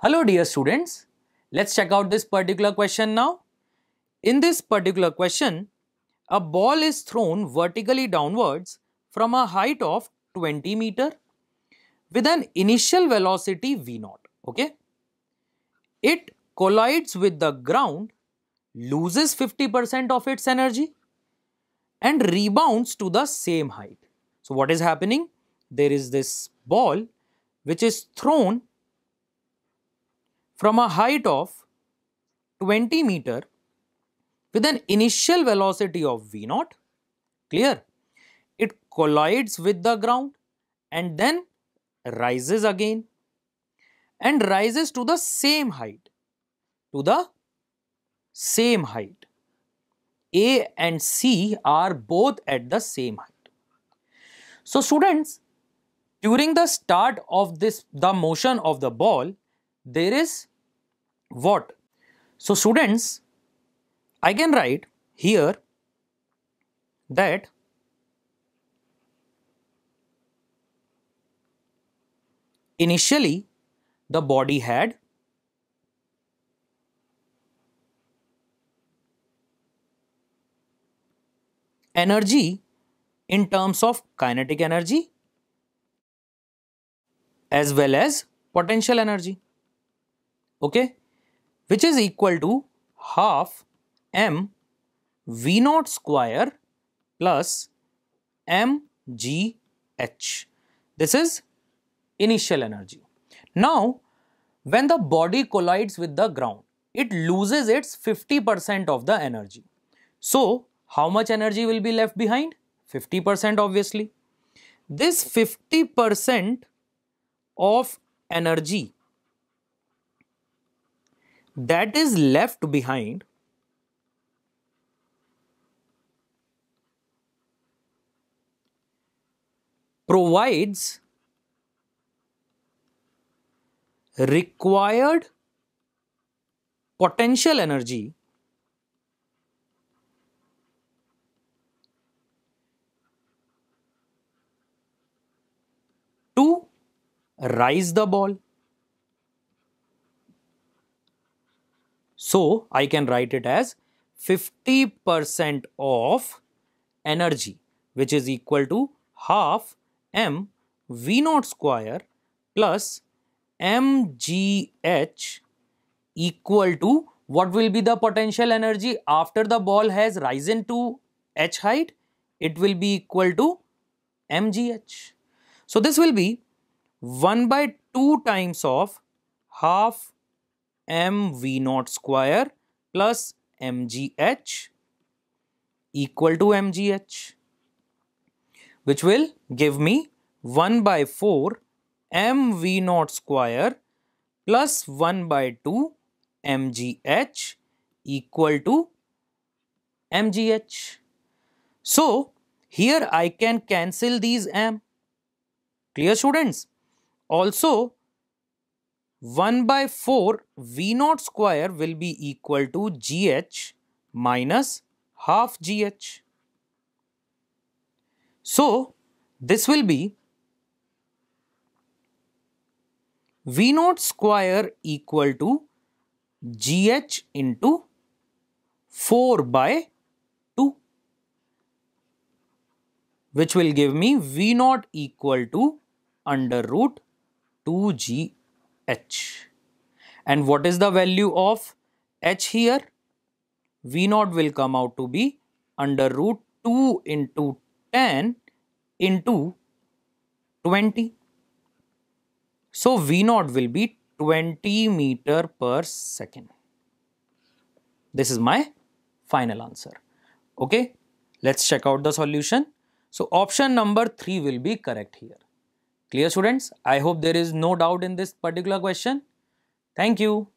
Hello dear students, let's check out this particular question now. In this particular question, a ball is thrown vertically downwards from a height of 20 meter with an initial velocity v0, okay? It collides with the ground, loses 50% of its energy and rebounds to the same height. So what is happening? There is this ball which is thrown from a height of 20 meter with an initial velocity of v naught clear? It collides with the ground and then rises again and rises to the same height to the same height. A and c are both at the same height. So students during the start of this the motion of the ball there is what? So students, I can write here that initially the body had energy in terms of kinetic energy as well as potential energy okay which is equal to half m v naught square plus mgh. This is initial energy. Now, when the body collides with the ground, it loses its 50% of the energy. So, how much energy will be left behind? 50% obviously. This 50% of energy that is left behind provides required potential energy to rise the ball So I can write it as 50% of energy which is equal to half m v naught square plus mgh equal to what will be the potential energy after the ball has risen to h height? It will be equal to mgh. So this will be 1 by 2 times of half m v naught square plus mgh equal to mgh which will give me 1 by 4 m v naught square plus 1 by 2 mgh equal to mgh. So, here I can cancel these m. Clear students? Also, 1 by 4 V naught square will be equal to GH minus half GH. So, this will be V naught square equal to GH into 4 by 2 which will give me V naught equal to under root 2G h. And what is the value of h here? V naught will come out to be under root 2 into 10 into 20. So V naught will be 20 meter per second. This is my final answer. Okay, let's check out the solution. So option number 3 will be correct here. Clear students? I hope there is no doubt in this particular question. Thank you.